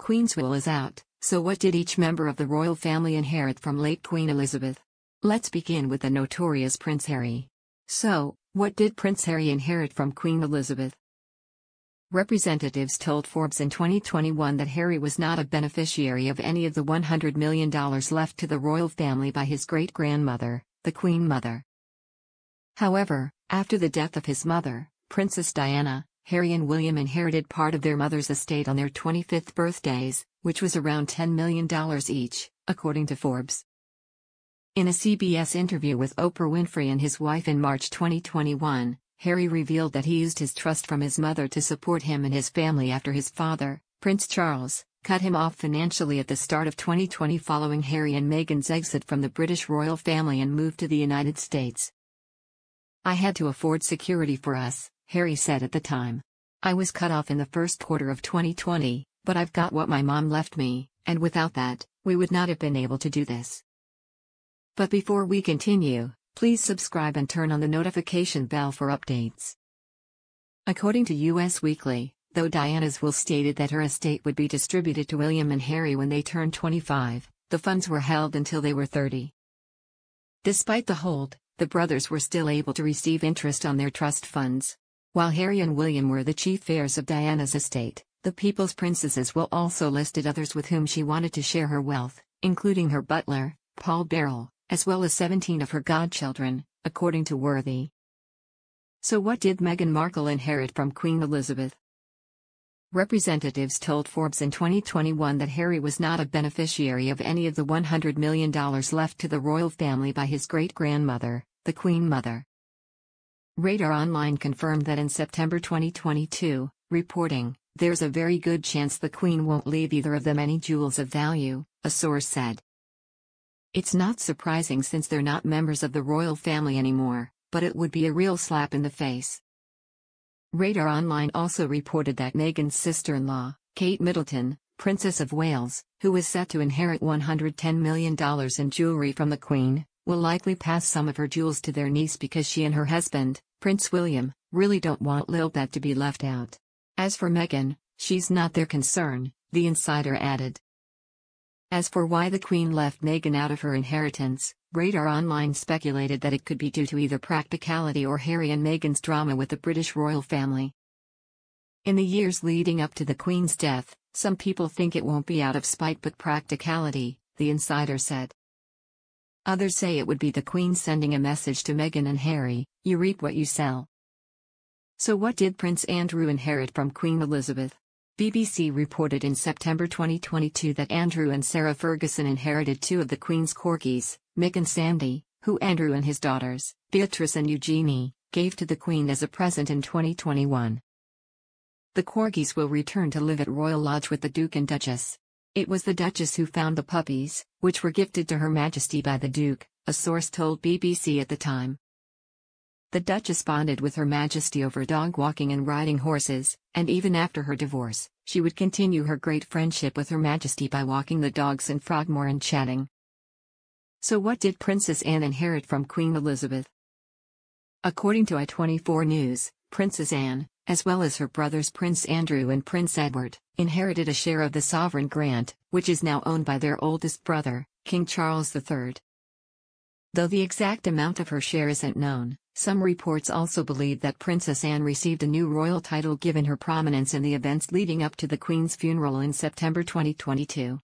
Queen's will is out, so what did each member of the royal family inherit from late Queen Elizabeth? Let's begin with the notorious Prince Harry. So, what did Prince Harry inherit from Queen Elizabeth? Representatives told Forbes in 2021 that Harry was not a beneficiary of any of the $100 million left to the royal family by his great grandmother, the Queen Mother. However, after the death of his mother, Princess Diana, Harry and William inherited part of their mother's estate on their 25th birthdays, which was around $10 million each, according to Forbes. In a CBS interview with Oprah Winfrey and his wife in March 2021, Harry revealed that he used his trust from his mother to support him and his family after his father, Prince Charles, cut him off financially at the start of 2020 following Harry and Meghan's exit from the British royal family and move to the United States. I had to afford security for us, Harry said at the time. I was cut off in the first quarter of 2020, but I've got what my mom left me, and without that, we would not have been able to do this. But before we continue, please subscribe and turn on the notification bell for updates. According to US Weekly, though Diana's will stated that her estate would be distributed to William and Harry when they turned 25, the funds were held until they were 30. Despite the hold, the brothers were still able to receive interest on their trust funds. While Harry and William were the chief heirs of Diana's estate, the People's Princesses will also listed others with whom she wanted to share her wealth, including her butler, Paul Burrell, as well as 17 of her godchildren, according to Worthy. So what did Meghan Markle inherit from Queen Elizabeth? Representatives told Forbes in 2021 that Harry was not a beneficiary of any of the $100 million left to the royal family by his great-grandmother, the Queen Mother. Radar Online confirmed that in September 2022, reporting, there's a very good chance the Queen won't leave either of them any jewels of value, a source said. It's not surprising since they're not members of the royal family anymore, but it would be a real slap in the face. Radar Online also reported that Meghan's sister-in-law, Kate Middleton, Princess of Wales, who is set to inherit $110 million in jewelry from the Queen, will likely pass some of her jewels to their niece because she and her husband, Prince William, really don't want Lilibet to be left out. As for Meghan, she's not their concern, the insider added. As for why the Queen left Meghan out of her inheritance, Radar Online speculated that it could be due to either practicality or Harry and Meghan's drama with the British royal family. In the years leading up to the Queen's death, some people think it won't be out of spite but practicality, the insider said. Others say it would be the Queen sending a message to Meghan and Harry you reap what you sell. So, what did Prince Andrew inherit from Queen Elizabeth? BBC reported in September 2022 that Andrew and Sarah Ferguson inherited two of the Queen's corgis, Muick and Sandy, who Andrew and his daughters, Beatrice and Eugenie, gave to the Queen as a present in 2021. The corgis will return to live at Royal Lodge with the Duke and Duchess. It was the Duchess who found the puppies, which were gifted to Her Majesty by the Duke, a source told BBC at the time. The Duchess bonded with Her Majesty over dog walking and riding horses, and even after her divorce, she would continue her great friendship with Her Majesty by walking the dogs in Frogmore and chatting. So, what did Princess Anne inherit from Queen Elizabeth? According to i24 News, Princess Anne, as well as her brothers Prince Andrew and Prince Edward, inherited a share of the sovereign grant, which is now owned by their oldest brother, King Charles III. Though the exact amount of her share isn't known, some reports also believe that Princess Anne received a new royal title given her prominence in the events leading up to the Queen's funeral in September 2022.